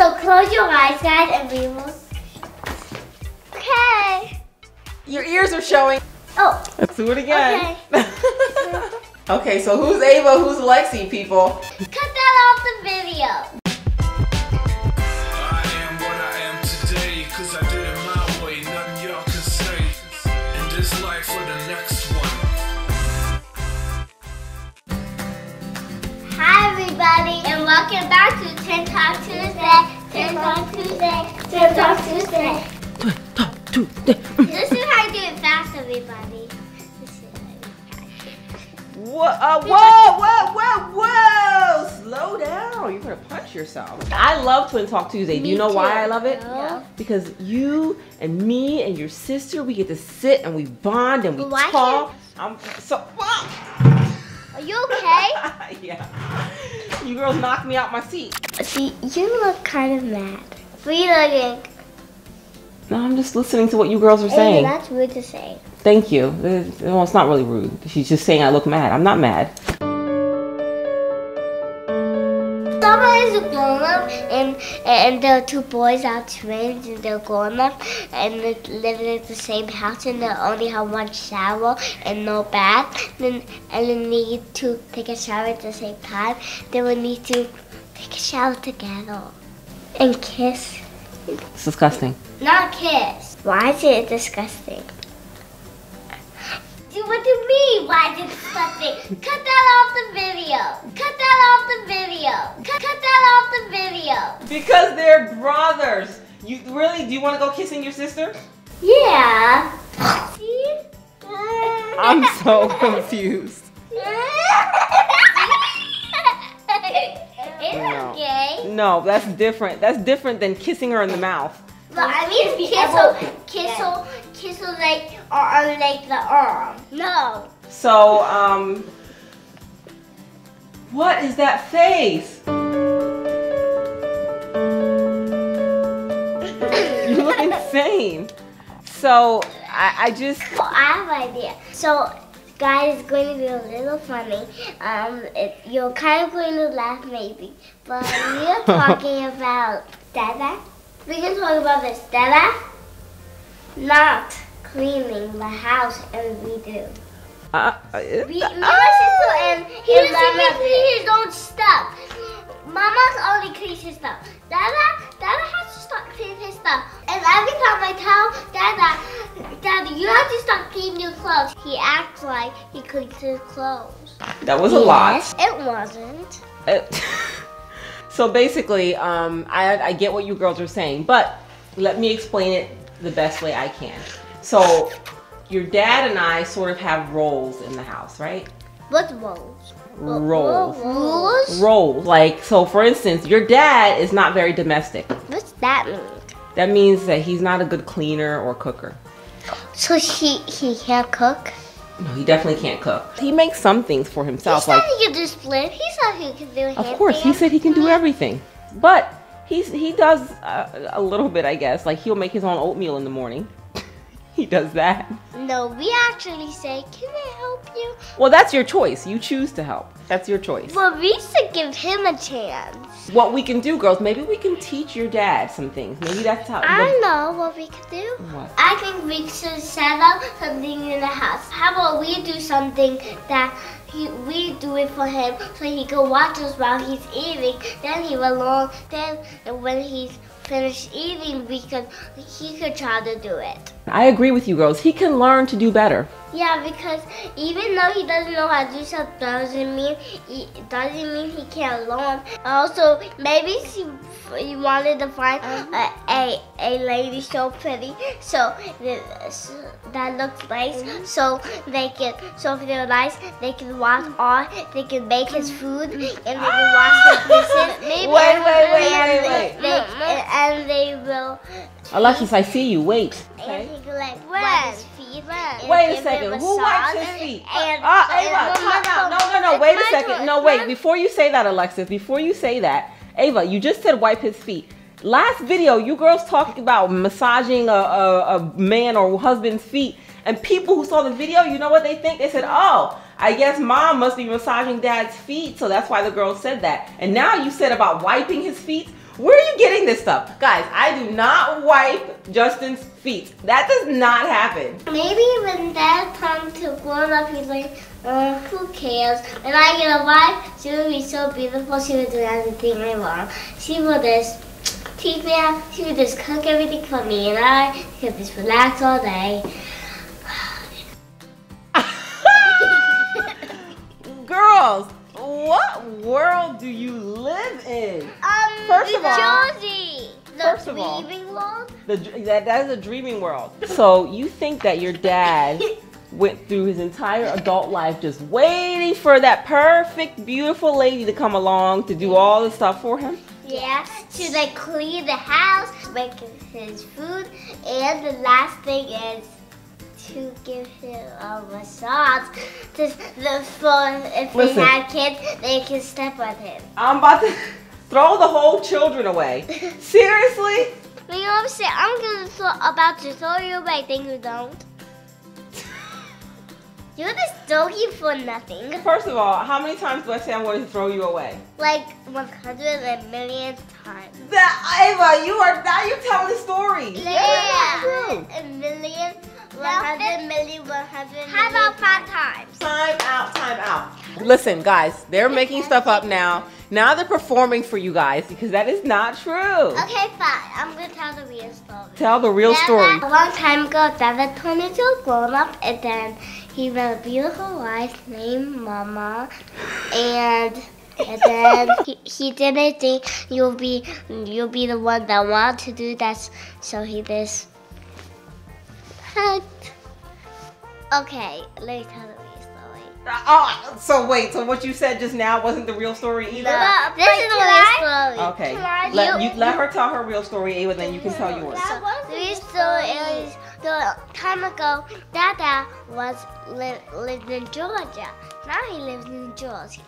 So close your eyes, guys, and we will. Okay. Your ears are showing. Oh, Let's do it again. Okay. okay, so who's Ava? Who's Lexi, people? cut that off the video. I am what I am today, cause I did it my way, nothing y'all can say. In this life or the next one. Hi, everybody, and welcome back to Twin Talk Tuesday. Twin Talk Tuesday. Twin Talk Tuesday. This is how you do it fast, everybody. This is how you do it fast. What? Uh, whoa, whoa, whoa, whoa! Slow down. You're gonna punch yourself. I love Twin Talk Tuesday. Do you Me know why. I love it? No. Because you and me and your sister, we get to sit and we bond and we But why talk. I'm so. Are you okay? yeah. You girls knocked me out my seat. See, you look kind of mad. No, I'm just listening to what you girls are Hey, saying. that's rude to say. Thank you. Uh, Well, it's not really rude. She's just saying I look mad. I'm not mad. Somebody's a grown up, and and the two boys are twins, and they're grown up, and they're living in the same house, and they only have one shower and no bath. Then and they need to take a shower at the same time. They will need to take a shower together and kiss. It's disgusting. Not kiss. Why is it disgusting? Dude, what do you mean? Why is it disgusting? Cut that off the video. Cut that off the video. Cut, cut that off the video. Because they're brothers. You really? Do you want to go kissing your sister? Yeah. See? I'm so confused. No, that's different. That's different than kissing her in the mouth. But I mean, kiss her, kiss her, kiss her like, or, or like the arm. No. So, um, what is that face? You look insane. So, I, I just, Well, I have an idea. So, guys, it's going to be a little funny. Um, it, you're kind of going to laugh maybe, but we're talking about Dada. We can talk about this. Dada, not cleaning the house, and we do. uh, We, me and my sister and he doesn't clean his own stuff. Mama's only cleans his stuff. Dada, Dada has to start cleaning his stuff. And every time I tell Dada, have to start cleaning your clothes, he acts like he cleans his clothes. that was a lot. It wasn't. Uh, so basically, um, I, I get what you girls are saying, but let me explain it the best way I can. So, your dad and I sort of have roles in the house, right? What's roles? Roles. Rules? Roles. Like, so for instance, your dad is not very domestic. What's that mean? That means that he's not a good cleaner or cooker. So he he can't cook. No, he definitely can't cook. He makes some things for He himself, said like he could do split. He said he could do Of course, he said he can do everything, but he's he does uh, a little bit, I guess. Like he'll make his own oatmeal in the morning. he does that. No, we actually say, can I help you? Well, that's your choice. You choose to help. That's your choice. Well, we should give him a chance. What we can do, girls, maybe we can teach your dad some things. Maybe that's how. I know what we could do. What? I think we should set up something in the house. How about we do something that he, we do it for him so he can watch us while he's eating. Then he will learn. Then when he's finished eating, because he could try to do it. I agree with you, girls. He can learn to do better. Yeah, because even though he doesn't know how to do something, doesn't mean he doesn't mean he can't learn. Also, maybe he, he wanted to find uh-huh. a, a a lady so pretty, so, that- so that looks nice. Uh-huh. So they can, so if they're nice, they can wash uh-huh. all, they can make his food, and they can wash his dishes. Maybe Wait, wait, wait, and wait, they- they- and they will. Alexis, I see you. Wait. And Okay. he can like wipe his feet. Wait a second. Who wipes his feet? And, Ah, Ava, time out. No, no, no. Wait a second. No, wait. Before you say that, Alexis, before you say that, Ava, you just said wipe his feet. Last video, you girls talking about massaging a, a, a man or husband's feet, and people who saw the video, you know what they think? They said, "Oh, I guess mom must be massaging dad's feet, so that's why the girl said that." And now you said about wiping his feet. Where are you getting this stuff? Guys, I do not wipe Justin's feet. That does not happen. Maybe when dad comes to grown up, he's like, uh, who cares? When I get a wife, she will be so beautiful. She will do everything I want. She will just teach me how. She will just cook everything for me, and I can just relax all day. Girls, what world do you live in? Um, First of all- Jersey. The First of all- dreaming world. The, that, that is a dreaming world. So you think that your dad went through his entire adult life just waiting for that perfect, beautiful lady to come along to do all the stuff for him? Yeah, to like clean the house, make his food, and the last thing is to give him a massage. To the for if Listen. they have kids, they can step on him. I'm about to throw the whole children away. Seriously? You know what I'm saying? I'm gonna throw, about to throw you away. Think you don't? You're just doggy for nothing. First of all, how many times do I say I'm going to throw you away? Like 100 and million times. That Ava, you are now you're telling stories. That's not true. A million, 100 million, 100 How about five times? Time out, time out. Listen, guys, they're making stuff up now. Now they're performing for you guys because that is not true. Okay, fine. I'm gonna tell the real story. Tell the real Dada- story. A long time ago, Dada turned into a grown up, and then he met a beautiful wife named Mama, and and then he, he didn't think you'll be you'll be the one that want to do that, so he just hugged. Okay, let me tell the real story. Uh, oh, so wait, so what you said just now wasn't the real story either? No, this is the real story. Okay. Can I- Let, you- you, let her tell her real story, Ava, then you can tell yours. So, the real story is the time ago, Dada was li- lived in Georgia. Now he lives in Jersey.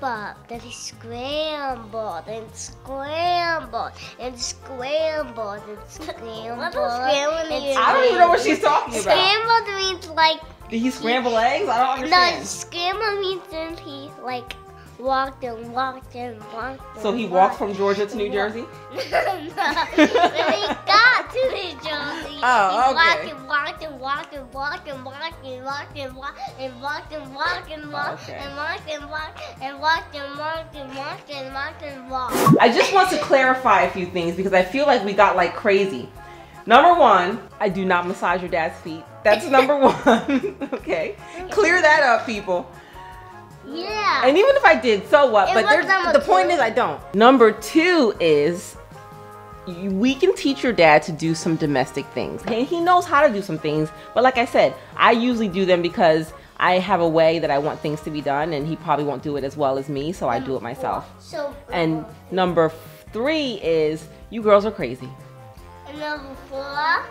But then he scrambled and scrambled and scrambled and scrambled. What does scrambled mean? I don't even know what she's talking about. Scrambled means like Did he scramble eggs? I don't understand. no. understand. Scrambled means then he like walked and walked and walked. And So he walked from Georgia to New Walked. Jersey? no, when he got to New Jersey, Oh, okay. he walked and walked and walked and walked and walked and walked and walked and walked and walked Okay. and walked and walked and walked and walked and walked and walked and walked. I just want to clarify a few things because I feel like we got like crazy. Number one, I do not massage your dad's feet. That's number one. okay. Clear that up, people. Yeah. And even if I did, so what? It but there's, the point two. is, I don't. Number two is we can teach your dad to do some domestic things. And he knows how to do some things. But like I said, I usually do them because I have a way that I want things to be done, and he probably won't do it as well as me, so I do it myself. So And number three is you girls are crazy. and number four.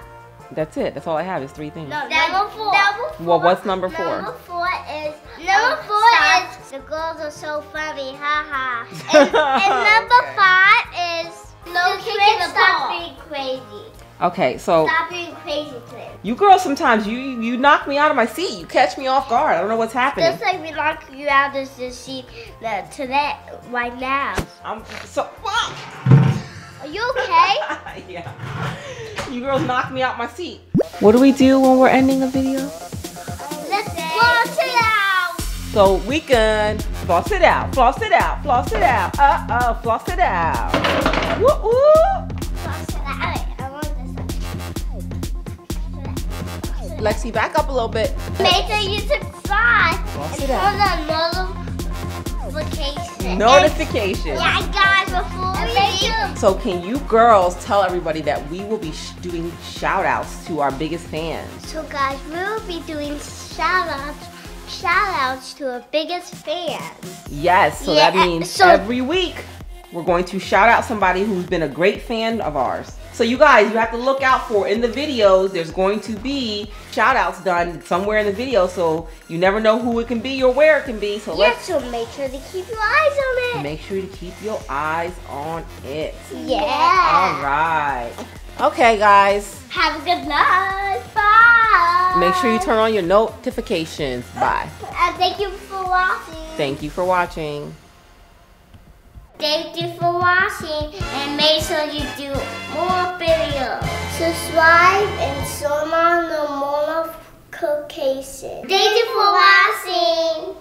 That's it. That's all I have is three things. No, number four. Number four. Well, what's number four? Number four is number four is the girls are so funny, haha. And, and number Okay. five is no kicking the stop being crazy. Okay, so Stop being crazy, twin. you girls sometimes you you knock me out of my seat. You catch me off guard. I don't know what's happening. Just like we knock you out of the seat uh, today, right now. I'm so. Are you okay? yeah. You girls knocked me out my seat. What do we do when we're ending a video? Let's floss it out. So we can floss it out, floss it out, floss it out. Uh oh, floss it out. Woo woo. Floss it out. Wait, I want this. Lexi, back up a little bit. Make sure you subscribe Floss and it turn out. on notification. Notification. Yeah, I got we leave. So can you girls tell everybody that we will be sh- doing shout outs to our biggest fans? So guys, we'll be doing shout outs, shout outs to our biggest fans. Yes, so that means so- every week we're going to shout out somebody who's been a great fan of ours. So you guys, you have to look out for in the videos, there's going to be shout outs done somewhere in the video, so you never know who it can be or where it can be. So Yeah, let's so make sure to keep your eyes on it. make sure to keep your eyes on it. Yeah. All right. Okay, guys. Have a good night. Bye. Make sure you turn on your notifications. Bye. And thank you for watching. Thank you for watching. Thank you for watching and make sure you do more videos. Subscribe and show on the more of Thank you for watching.